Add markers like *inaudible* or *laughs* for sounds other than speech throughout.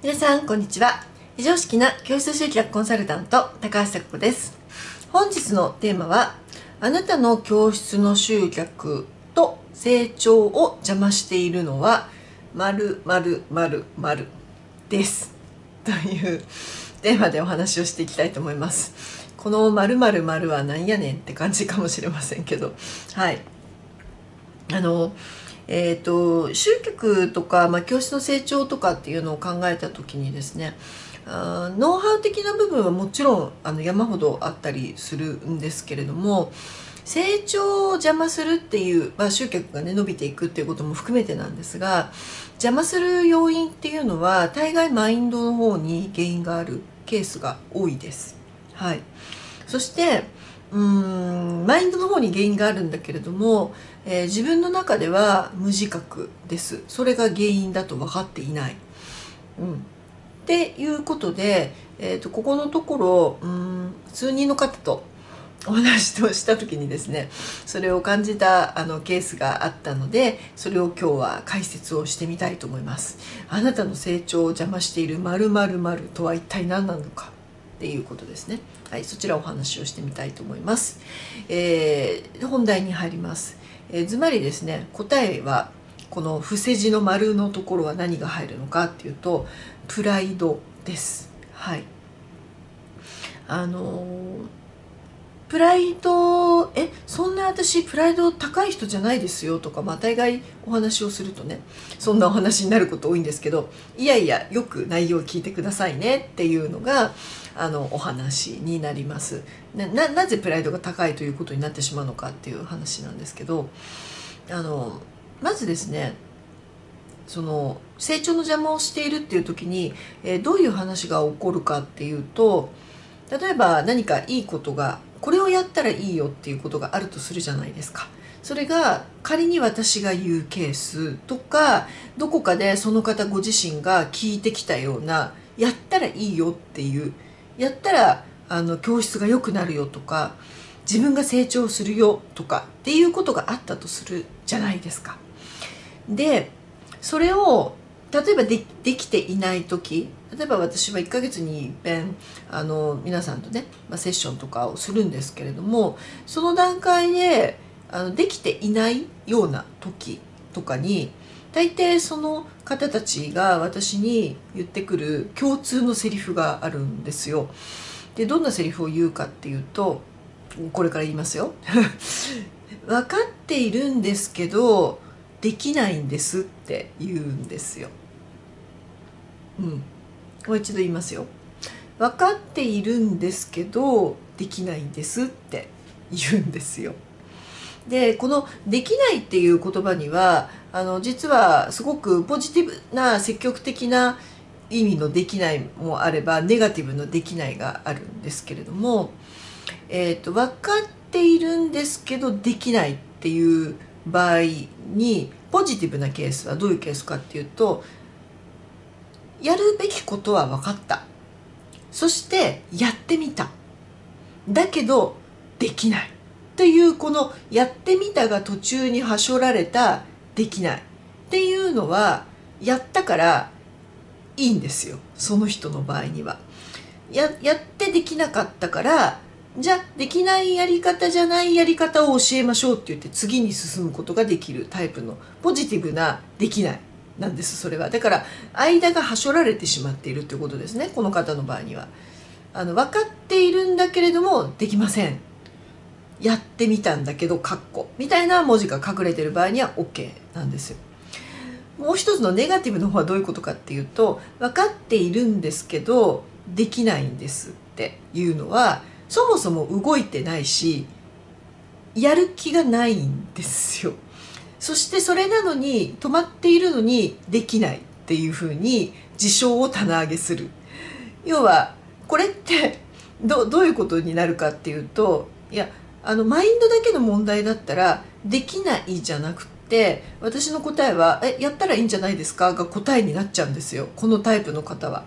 皆さんこんにちは。非常識な教室集客コンサルタント高橋孝子です。本日のテーマはあなたの教室の集客と成長を邪魔しているのは〇〇〇〇です。というテーマでお話をしていきたいと思います。この〇〇〇は何やねんって感じかもしれませんけど。はい。あのえーと、集客とか、まあ、教室の成長とかっていうのを考えた時にですねあノウハウ的な部分はもちろんあの山ほどあったりするんですけれども成長を邪魔するっていう、まあ、集客がね伸びていくっていうことも含めてなんですが邪魔する要因っていうのは大概マインドの方に原因があるケースが多いです。はい、そしてうんマインドの方に原因があるんだけれども、えー、自分の中では無自覚ですそれが原因だと分かっていない。うん、っていうことで、えーと、ここのところうん数人の方とお話をした時にですねそれを感じたあのケースがあったのでそれを今日は解説をしてみたいと思います。あなたの成長を邪魔している〇〇〇とは一体何なのかっていうことですね。はい、そちらお話をしてみたいと思います。えー、本題に入ります。えー、ずまりですね、答えはこの伏せ字の丸のところは何が入るのかっていうと、プライドです。はい。あのープライドえそんな私プライド高い人じゃないですよとか、まあ、大概お話をするとねそんなお話になること多いんですけどいやいやよく内容を聞いてくださいねっていうのがあのお話になります。ななぜプライドが高いということになってしまうのかっていう話なんですけどあのまずですねその成長の邪魔をしているっていう時に、え、どういう話が起こるかっていうと例えば何かいいことがこれをやったらいいよっていうことがあるとするじゃないですか。それが仮に私が言うケースとかどこかでその方ご自身が聞いてきたようなやったらいいよっていうやったらあの教室が良くなるよとか自分が成長するよとかっていうことがあったとするじゃないですか。でそれを例えばでできていない時例えば私は1ヶ月にいっぺんあの皆さんとね、まあ、セッションとかをするんですけれどもその段階であのできていないような時とかに大抵その方たちが私に言ってくる共通のセリフがあるんですよ。でどんなセリフを言うかっていうとこれから言いますよ。*laughs* 分かっているんですけどできないんですって言うんですよ。うん。もう一度言いますよ分かっているんですけどできないんですって言うんですよでこの「できない」っていう言葉にはあの実はすごくポジティブな積極的な意味の「できない」もあればネガティブの「できない」があるんですけれども、えーと、分かっているんですけどできないっていう場合にポジティブなケースはどういうケースかっていうとやるべきことは分かった。そしてやってみた。だけどできない。というこのやってみたが途中にはしょられたできない。っていうのはやったからいいんですよ。その人の場合には。ややってできなかったからじゃあできないやり方じゃないやり方を教えましょうって言って次に進むことができるタイプのポジティブなできない。なんですそれは。だから間がはしょられてしまっているということですね。この方の場合には。あの分かっているんだけれどもできません。やってみたんだけどカッコみたいな文字が隠れてる場合には OK なんですよ。もう一つのネガティブの方はどういうことかっていうと分かっているんですけどできないんですっていうのはそもそも動いてないしやる気がないんですよそしてそれなのに止まっているのにできないっていうふうに事象を棚上げする要はこれってどどういうことになるかっていうといやあのマインドだけの問題だったらできないじゃなくて私の答えは「えやったらいいんじゃないですか?」が答えになっちゃうんですよこのタイプの方は。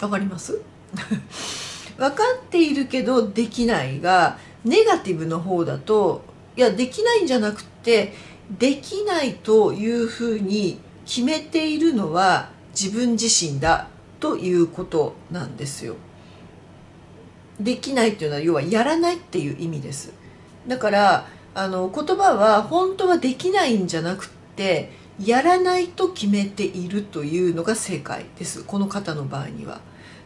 わかります？分かっているけどできないがネガティブの方だといやできないんじゃなくてできないというふうに決めているのは自分自身だということなんですよ。できないっていうのは要はやらないっていう意味です。だからあの言葉は本当はできないんじゃなくってやらないと決めているというのが正解ですこの方の場合には。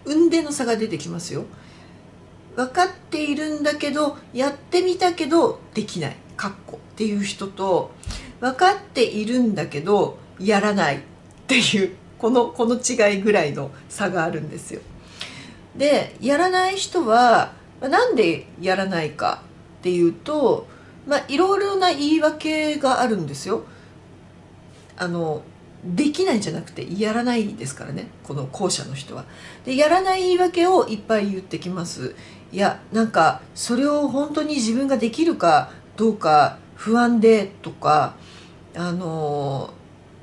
運転の差が出てきますよ。分かっているんだけどやってみたけどできないかっこっていう人と分かっているんだけどやらないっていうこのこの違いぐらいの差があるんですよ。でやらない人はなんでやらないかっていうとまあいろいろな言い訳があるんですよ。あのできないんじゃなくてやらないですからねこの後者の人は。でやらない言い訳をいっぱい言ってきます。いやなんかそれを本当に自分ができるかどうか不安でとかあの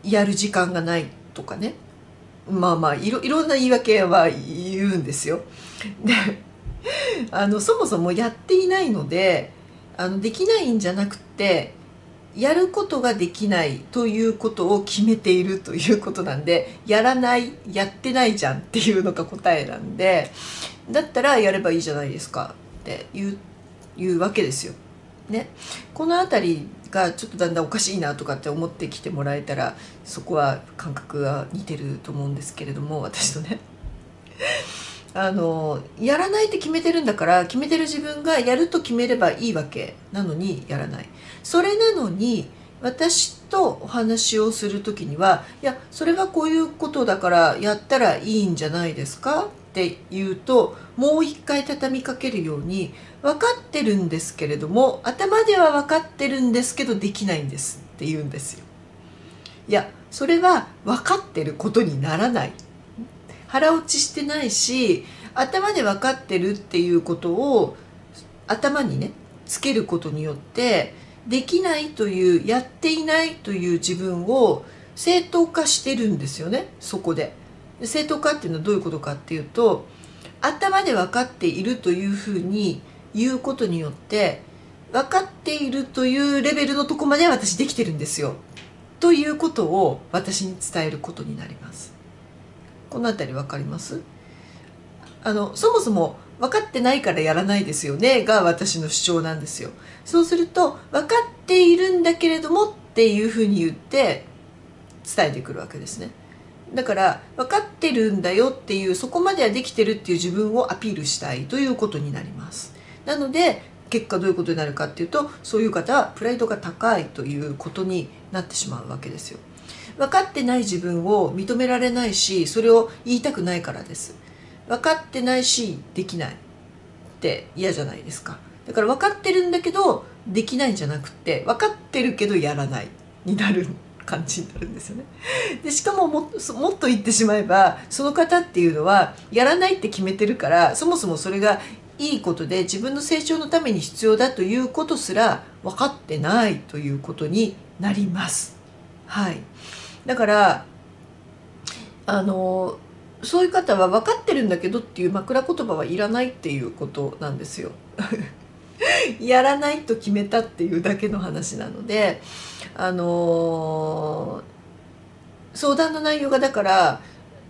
やる時間がないとかねまあまあいろいろんな言い訳は言うんですよ。で *laughs* あのそもそもやっていないのであのできないんじゃなくてやることができないということを決めているということなんでやらないやってないじゃんっていうのが答えなんでだったらやればいいじゃないですかっていういうわけですよ。ね、この辺りがちょっとだんだんおかしいなとかって思ってきてもらえたらそこは感覚が似てると思うんですけれども私とね。あのやらないって決めてるんだから決めてる自分がやると決めればいいわけ。なのにやらない。それなのに私とお話をする時にはいやそれはこういうことだからやったらいいんじゃないですか？って言うともう一回畳みかけるように分かってるんですけれども頭では分かってるんですけどできないんですって言うんですよ。いやそれは分かってることにならない。腹落ちしてないし頭で分かってるっていうことを頭にねつけることによってできないというやっていないという自分を正当化してるんですよねそこで。正当化っていうのはどういうことかっていうと頭で分かっているというふうに言うことによって分かっているというレベルのとこまで私できてるんですよということを私に伝えることになります。この辺り分かります？あのそもそも分かってないからやらないですよね？が私の主張なんですよ。そうすると分かっているんだけれどもっていうふうに言って伝えてくるわけですね。だから分かってるんだよっていうそこまではできてるっていう自分をアピールしたいということになります。なので結果どういうことになるかっていうとそういう方はプライドが高いということになってしまうわけですよ。分かってない自分を認められないしそれを言いたくないからです。分かってないしできない。って嫌じゃないですか。だから分かってるんだけどできないんじゃなくて分かってるけどやらないになる感じになるんですよね。でしかもももっと言ってしまえばその方っていうのはやらないって決めてるからそもそもそれがいいことで自分の成長のために必要だということすら分かってないということになります。はい、だからあのそういう方は分かってるんだけどっていう枕言葉はいらないっていうことなんですよ。*laughs* やらないと決めたっていうだけの話なのであの、相談の内容がだから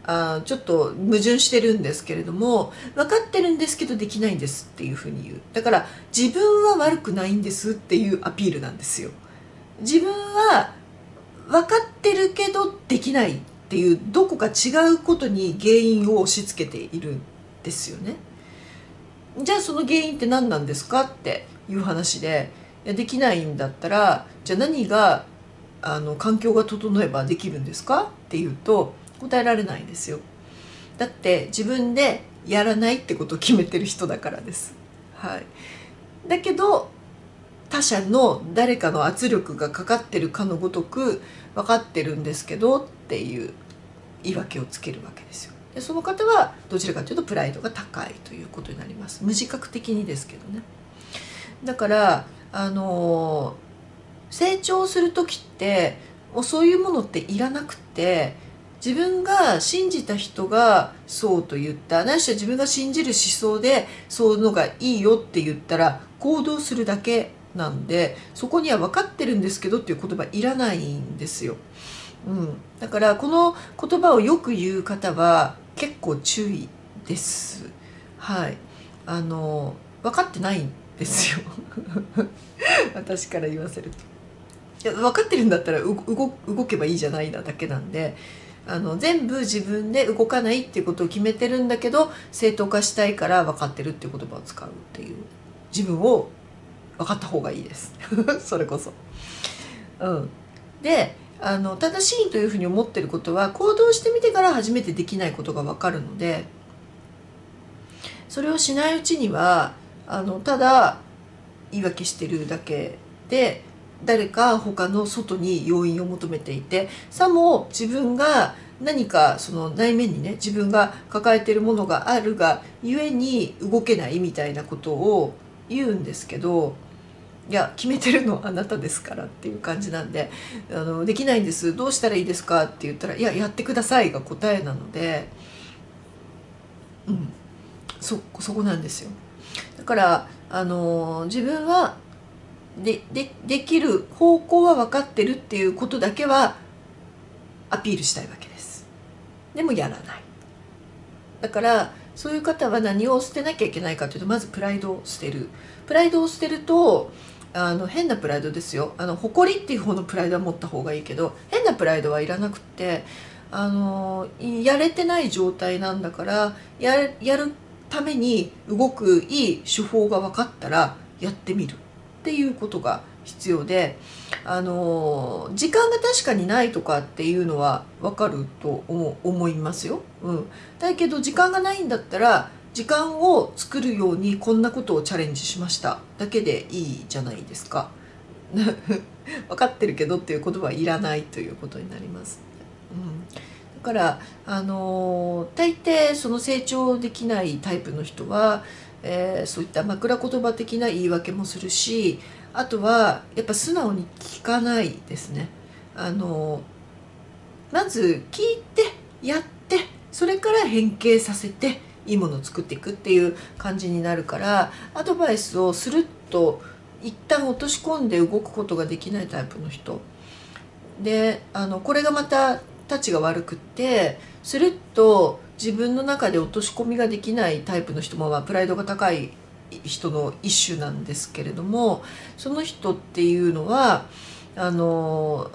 あちょっと矛盾してるんですけれども分かってるんですけどできないんですっていうふうに言うだから自分は悪くないんですっていうアピールなんですよ自分は分かってるけどできないっていうどこか違うことに原因を押し付けているんですよね。じゃあその原因って何なんですかっていう話でできないんだったらじゃあ何があの環境が整えばできるんですかっていうと答えられないんですよ。だって自分でやらないってことを決めてる人だからです、はい、だけど他者の誰かの圧力がかかってるかのごとく分かってるんですけどっていう言い訳をつけるわけですよ。でその方はどちらかというとプライドが高いということになります。無自覚的にですけどね。だからあの成長する時ってもうそういうものっていらなくて自分が信じた人がそうと言った。ないしは自分が信じる思想でそういうのがいいよって言ったら行動するだけなんでそこには分かってるんですけどっていう言葉いらないんですよ。うん、だからこの言葉をよく言う方は結構注意です。はい。あの分かってないんですよ。*laughs* 私から言わせると。いや分かってるんだったら動動けばいいじゃないなだけなんであの全部自分で動かないっていうことを決めてるんだけど正当化したいから分かってるっていう言葉を使うっていう自分を分かった方がいいです *laughs* それこそ。うん、であの正しいというふうに思ってることは行動してみてから初めてできないことが分かるのでそれをしないうちにはあのただ言い訳してるだけで誰か他の外に要因を求めていてさも自分が何かその内面にね自分が抱えているものがあるがゆえに動けないみたいなことを言うんですけどいや決めてるのはあなたですからっていう感じなんであのできないんです。どうしたらいいですかって言ったらいややってくださいが答えなのでうん。そそこなんですよ。だからあの自分はででできる方向は分かってるっていうことだけはアピールしたいわけです。でもやらない。だからそういう方は何を捨てなきゃいけないかというとまずプライドを捨てる。プライドを捨てるとあの変なプライドですよあの誇りっていう方のプライドは持った方がいいけど変なプライドはいらなくってあのやれてない状態なんだからややるために動くいい手法が分かったらやってみるっていうことが必要であの時間が確かにないとかっていうのは分かると思いますよ。うん、だけど時間がないんだったら時間を作るようにこんなことをチャレンジしました。だけでいいじゃないですか。*laughs* 分かってるけどっていう言葉はいらないということになります、うん、だからあのー、大抵その成長できないタイプの人は、えー、そういった枕言葉的な言い訳もするしあとはやっぱ素直に聞かないですね。あのー、まず聞いてやってそれから変形させていいものを作っていくっていう感じになるからアドバイスをするっと一旦落とし込んで動くことができないタイプの人。であのこれがまたたちが悪くってするっと自分の中で落とし込みができないタイプの人も、まあ、プライドが高い人の一種なんですけれどもその人っていうのはあの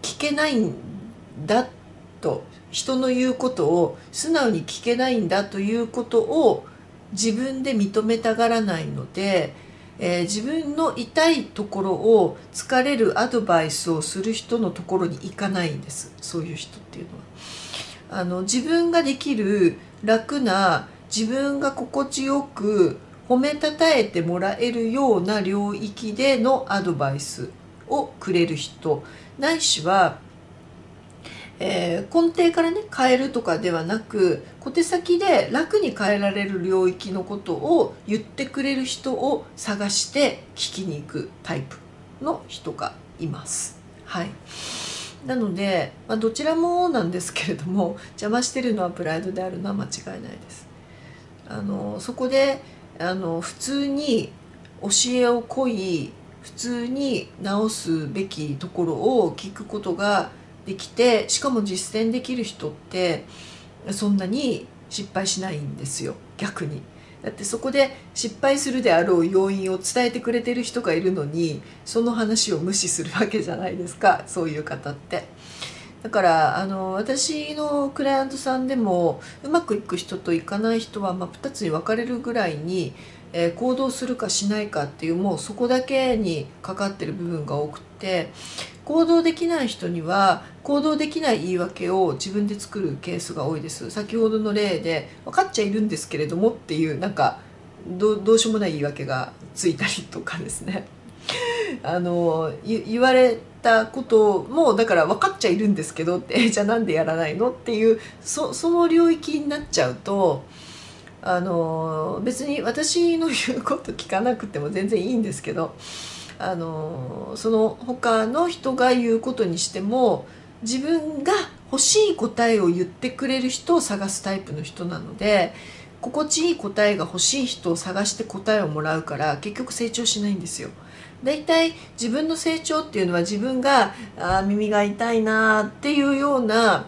聞けないんだと人の言うことを素直に聞けないんだということを自分で認めたがらないので、えー、自分の痛いところを疲れるアドバイスをする人のところに行かないんですそういう人っていうのは。あの自分ができる楽な自分が心地よく褒めたたえてもらえるような領域でのアドバイスをくれる人ないしはえー、根底からね変えるとかではなく小手先で楽に変えられる領域のことを言ってくれる人を探して聞きに行くタイプの人がいます。はいなので、まあ、どちらもなんですけれども邪魔してるのはプライドであるのは間違いないです。あのそこであの普通に教えを乞い普通に直すべきところを聞くことができてしかも実践できる人ってそんなに失敗しないんですよ逆に。だってそこで失敗するであろう要因を伝えてくれてる人がいるのにその話を無視するわけじゃないですかそういう方って。だからあの私のクライアントさんでもうまくいく人といかない人は真っ二つに分かれるぐらいに、えー、行動するかしないかっていうもうそこだけにかかってる部分が多くって行動できない人には行動できない言い訳を自分で作るケースが多いです。先ほどの例で分かっちゃいるんですけれどもっていうなんかどうしようもない言い訳がついたりとかですね。*laughs* あの言われたこともだから分かっちゃいるんですけどって *laughs* じゃあなんでやらないのっていうそその領域になっちゃうとあの別に私の言うこと聞かなくても全然いいんですけどあのその他の人が言うことにしても自分が欲しい答えを言ってくれる人を探すタイプの人なので心地いい答えが欲しい人を探して答えをもらうから結局成長しないんですよ。大体自分の成長っていうのは自分があ耳が痛いなっていうような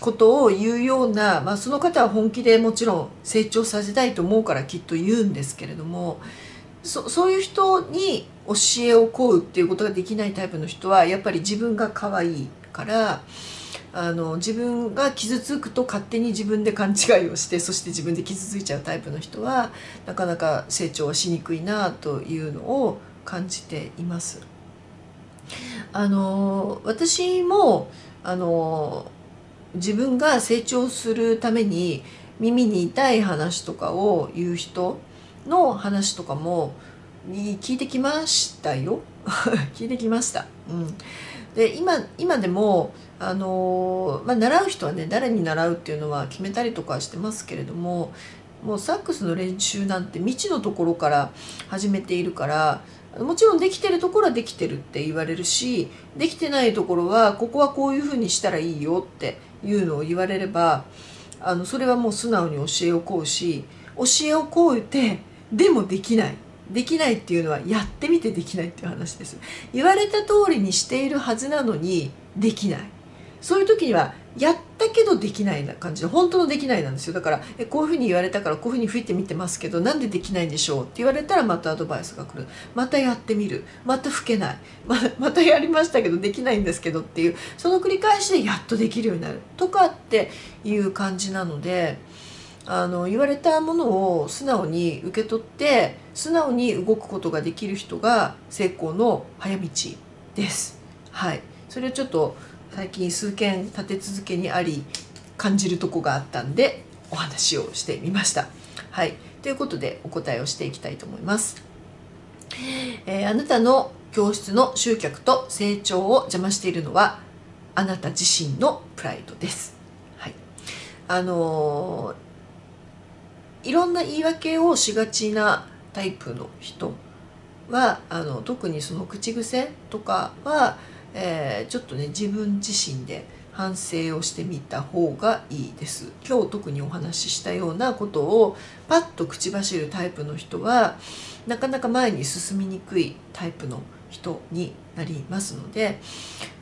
ことを言うような、まあ、その方は本気でもちろん成長させたいと思うからきっと言うんですけれどもそそういう人に教えを請うっていうことができないタイプの人はやっぱり自分が可愛いからあの自分が傷つくと勝手に自分で勘違いをしてそして自分で傷ついちゃうタイプの人はなかなか成長はしにくいなというのを感じています。あの私もあの自分が成長するために耳に痛い話とかを言う人の話とかもに聞いてきましたよ。*laughs* 聞いてきました。うん、で今今でもあの、まあ、習う人はね誰に習うっていうのは決めたりとかしてますけれどももうサックスの練習なんて未知のところから始めているからもちろんできてるところはできてるって言われるしできてないところはここはこういうふうにしたらいいよっていうのを言われればあのそれはもう素直に教えを請うし教えを請うてでもできない。できないっていうのはやってみてできないっていう話です。言われた通りにしているはずなのにできない。そういう時にはやったけどできないな感じ。で本当のできないなんですよ。だからえこういうふうに言われたからこういうふうに吹いてみてますけどなんでできないんでしょうって言われたらまたアドバイスが来る。またやってみる。また吹けない。ままたやりましたけどできないんですけどっていうその繰り返しでやっとできるようになる。とかっていう感じなのであの言われたものを素直に受け取って素直に動くことができる人が成功の早道です。はい、それをちょっと最近数件立て続けにあり感じるとこがあったんでお話をしてみました。はい、ということでお答えをしていきたいと思います。えー、あなたの教室の集客と成長を邪魔しているのはあなた自身のプライドです。はい、あのー、いろんな言い訳をしがちなタイプの人はあの特にその口癖とかはえー、ちょっとね自分自身で反省をしてみた方がいいです。今日特にお話ししたようなことをパッと口走るタイプの人はなかなか前に進みにくいタイプの人になりますので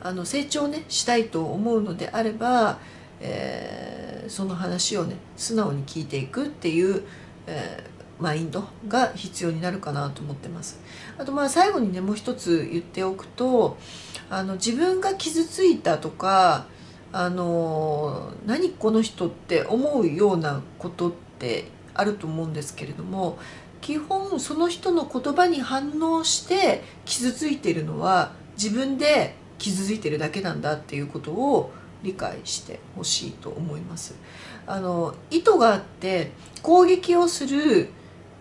あの成長ねしたいと思うのであれば、えー、その話をね素直に聞いていくっていう、えー、マインドが必要になるかなと思ってます。あとまあ最後にねもう一つ言っておくとあの自分が傷ついたとかあの何この人って思うようなことってあると思うんですけれども基本その人の言葉に反応して傷ついてるのは自分で傷ついてるだけなんだっていうことを理解してほしいと思います。あの意図があって攻撃をする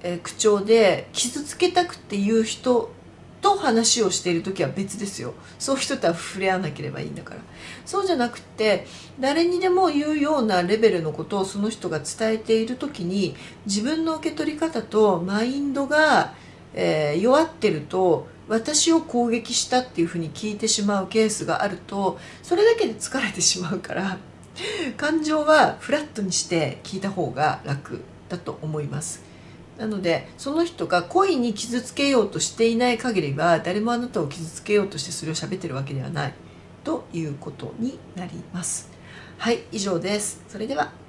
え口調で傷つけたくて言う人と話をしている時は別ですよそういう人とは触れ合わなければいいんだからそうじゃなくて誰にでも言うようなレベルのことをその人が伝えている時に自分の受け取り方とマインドが、えー、弱ってると私を攻撃したっていうふうに聞いてしまうケースがあるとそれだけで疲れてしまうから感情はフラットにして聞いた方が楽だと思います。なのでその人が故意に傷つけようとしていない限りは誰もあなたを傷つけようとしてそれを喋ってるわけではないということになります。はい以上です。それでは